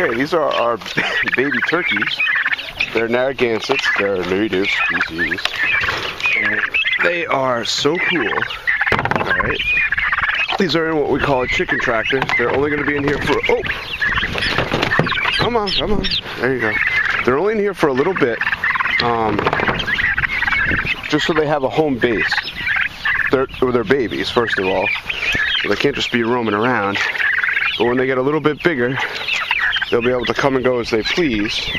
Okay, these are our baby turkeys. They're Narragansetts. They're native species. And they are so cool. Alright. These are in what we call a chicken tractor. They're only going to be in here for... Oh! Come on, come on. There you go. They're only in here for a little bit. Um, just so they have a home base. They're, they're babies, first of all. So they can't just be roaming around. But when they get a little bit bigger, they'll be able to come and go as they please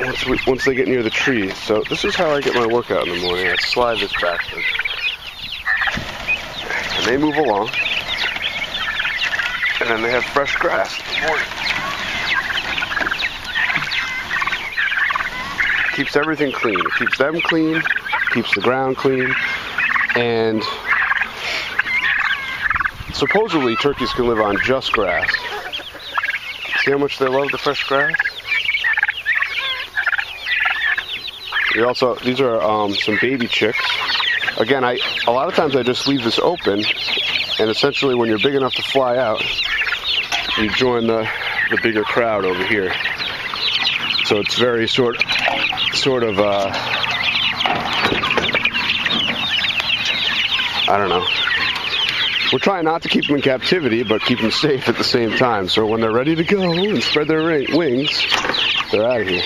once, we, once they get near the trees. So this is how I get my workout in the morning. I slide this backward. And they move along. And then they have fresh grass in the morning. Keeps everything clean. It keeps them clean, keeps the ground clean, and supposedly turkeys can live on just grass. See how much they love the fresh grass? We also these are um, some baby chicks. Again, I a lot of times I just leave this open, and essentially when you're big enough to fly out, you join the the bigger crowd over here. So it's very sort sort of uh, I don't know. We're trying not to keep them in captivity, but keep them safe at the same time. So when they're ready to go and spread their wings, they're out of here.